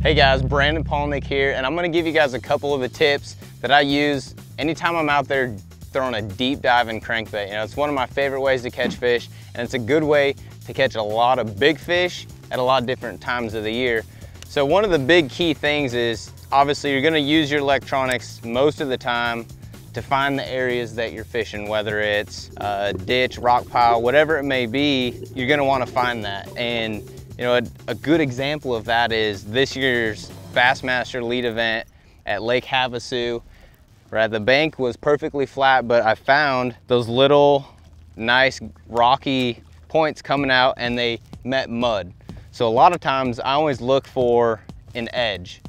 Hey guys, Brandon Palaniuk here, and I'm gonna give you guys a couple of the tips that I use anytime I'm out there throwing a deep diving crankbait. You know, it's one of my favorite ways to catch fish, and it's a good way to catch a lot of big fish at a lot of different times of the year. So one of the big key things is, obviously you're gonna use your electronics most of the time to find the areas that you're fishing, whether it's a ditch, rock pile, whatever it may be, you're gonna wanna find that. And you know, a, a good example of that is this year's Bassmaster Elite event at Lake Havasu. Right, the bank was perfectly flat, but I found those little nice rocky points coming out and they met mud. So a lot of times I always look for an edge.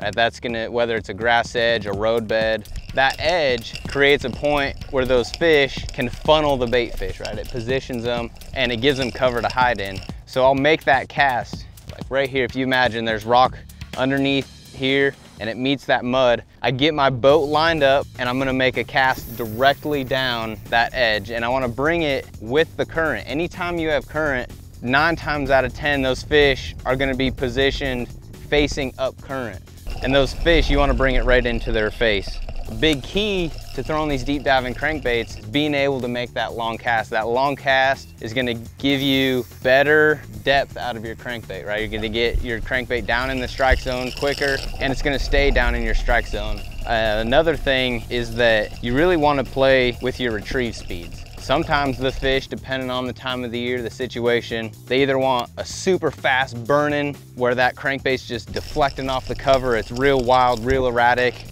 Right, that's gonna, whether it's a grass edge, a road bed, that edge creates a point where those fish can funnel the bait fish, right? It positions them and it gives them cover to hide in. So I'll make that cast, like right here, if you imagine there's rock underneath here and it meets that mud, I get my boat lined up and I'm gonna make a cast directly down that edge and I wanna bring it with the current. Anytime you have current, nine times out of 10, those fish are gonna be positioned facing up current. And those fish, you wanna bring it right into their face. Big key to throwing these deep diving crankbaits is being able to make that long cast. That long cast is gonna give you better depth out of your crankbait, right? You're gonna get your crankbait down in the strike zone quicker and it's gonna stay down in your strike zone. Uh, another thing is that you really wanna play with your retrieve speeds. Sometimes the fish, depending on the time of the year, the situation, they either want a super fast burning where that crankbait's just deflecting off the cover, it's real wild, real erratic,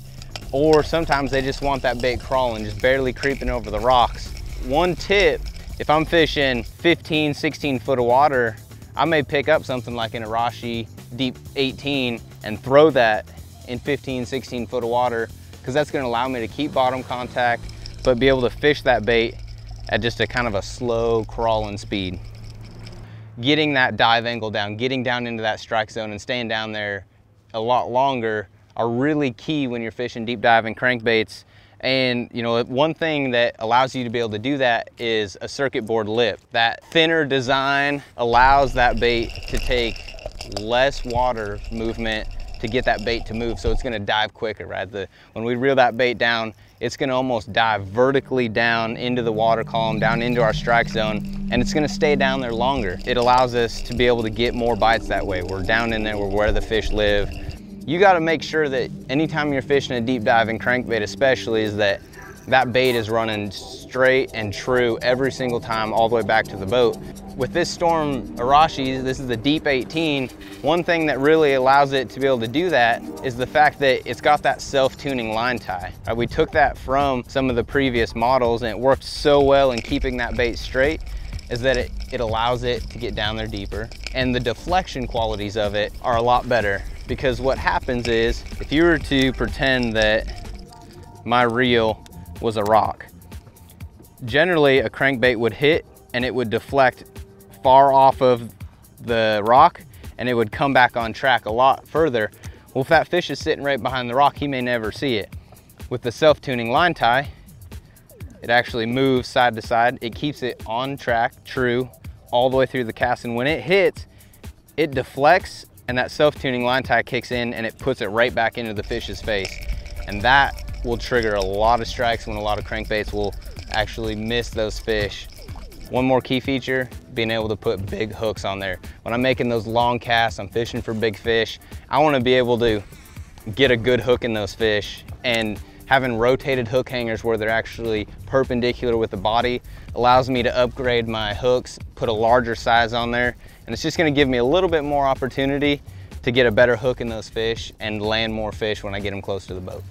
or sometimes they just want that bait crawling, just barely creeping over the rocks. One tip, if I'm fishing 15, 16 foot of water, I may pick up something like an Arashi Deep 18 and throw that in 15, 16 foot of water, because that's gonna allow me to keep bottom contact, but be able to fish that bait at just a kind of a slow crawling speed. Getting that dive angle down, getting down into that strike zone and staying down there a lot longer are really key when you're fishing deep diving crankbaits. And you know, one thing that allows you to be able to do that is a circuit board lip. That thinner design allows that bait to take less water movement to get that bait to move so it's gonna dive quicker, right? The, when we reel that bait down, it's gonna almost dive vertically down into the water column, down into our strike zone, and it's gonna stay down there longer. It allows us to be able to get more bites that way. We're down in there, we're where the fish live, you gotta make sure that anytime you're fishing a deep diving crankbait especially is that that bait is running straight and true every single time all the way back to the boat. With this Storm Arashi, this is the Deep 18, one thing that really allows it to be able to do that is the fact that it's got that self-tuning line tie. Right, we took that from some of the previous models and it worked so well in keeping that bait straight is that it, it allows it to get down there deeper and the deflection qualities of it are a lot better because what happens is if you were to pretend that my reel was a rock, generally a crankbait would hit and it would deflect far off of the rock and it would come back on track a lot further. Well, if that fish is sitting right behind the rock, he may never see it. With the self-tuning line tie, it actually moves side to side. It keeps it on track, true, all the way through the cast. And when it hits, it deflects and that self-tuning line tie kicks in and it puts it right back into the fish's face. And that will trigger a lot of strikes when a lot of crankbaits will actually miss those fish. One more key feature, being able to put big hooks on there. When I'm making those long casts, I'm fishing for big fish, I wanna be able to get a good hook in those fish and having rotated hook hangers where they're actually perpendicular with the body allows me to upgrade my hooks, put a larger size on there, and it's just gonna give me a little bit more opportunity to get a better hook in those fish and land more fish when I get them close to the boat.